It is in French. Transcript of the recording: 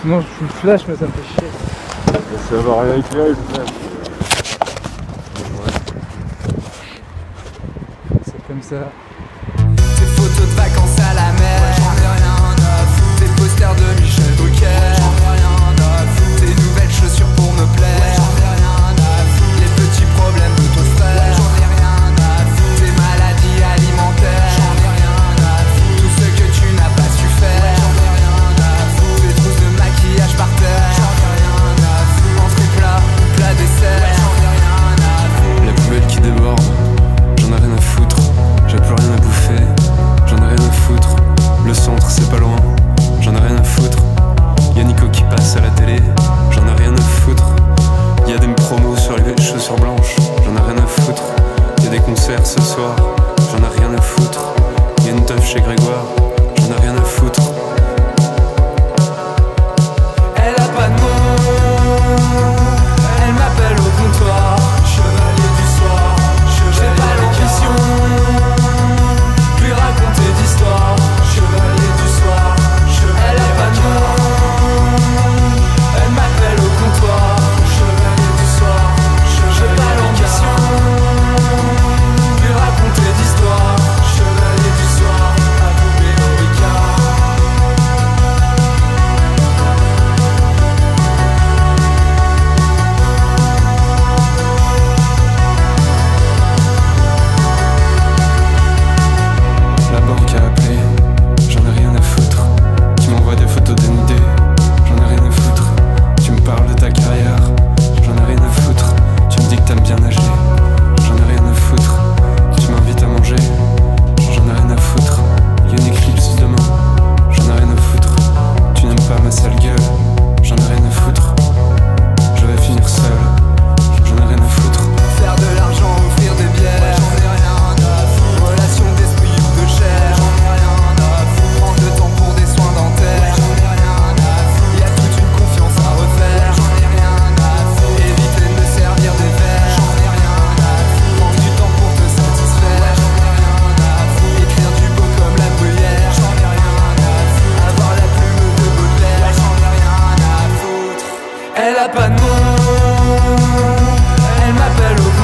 Sinon, je le flash, mais ça me fait chier. Ça va rien éclairer, le flash. C'est comme ça. concert ce soir, j'en ai rien à foutre. Y a une teuf chez Grégoire, and my bedroom